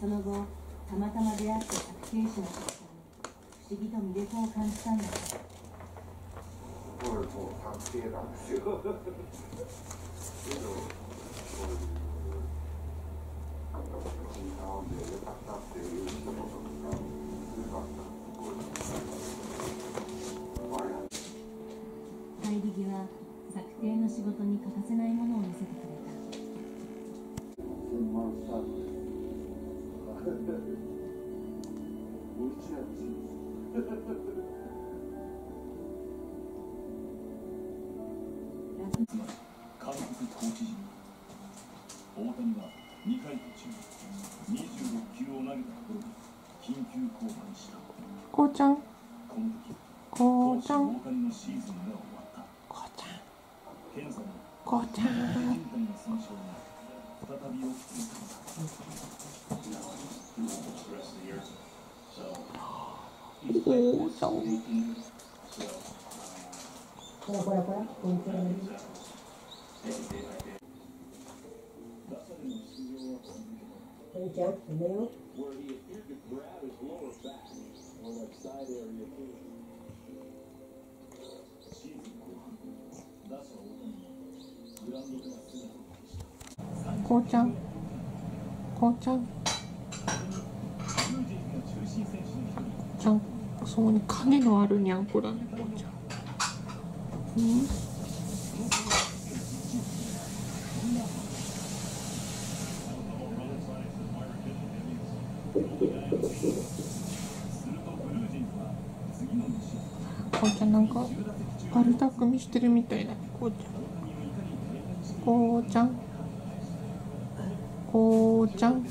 そ。の後たまたま出会った作庭師の仕事に不思議と魅力を感じたんだってこれもう探偵なんですよ。けど、そういう、いいなでよかったっていう一言とか、よかった。い帰り際作庭の仕事に欠かせないものを見せてくれた千万つ。まり韓国コーチ陣大谷は2回途中26球を投げたところで緊急降板したこうちゃん？この時こうちゃん？大谷のシーズンが終わったこうちゃん。検査のこうちゃん人体の損傷が再び起きていたのだこうちゃん。ほらほらほら、こんにちは。打者での出場は続けこんにちは。おめよ。where he appeared to grab his lower back on that side area シーズン後半打者大谷にグラウンドでは姿を消したこうちゃんこうちゃんちゃんそこに影のあるにゃんこだねこうこうちゃんなんか悪巧みしてるみたいだ。こうちゃんこうちゃん。こうちゃん。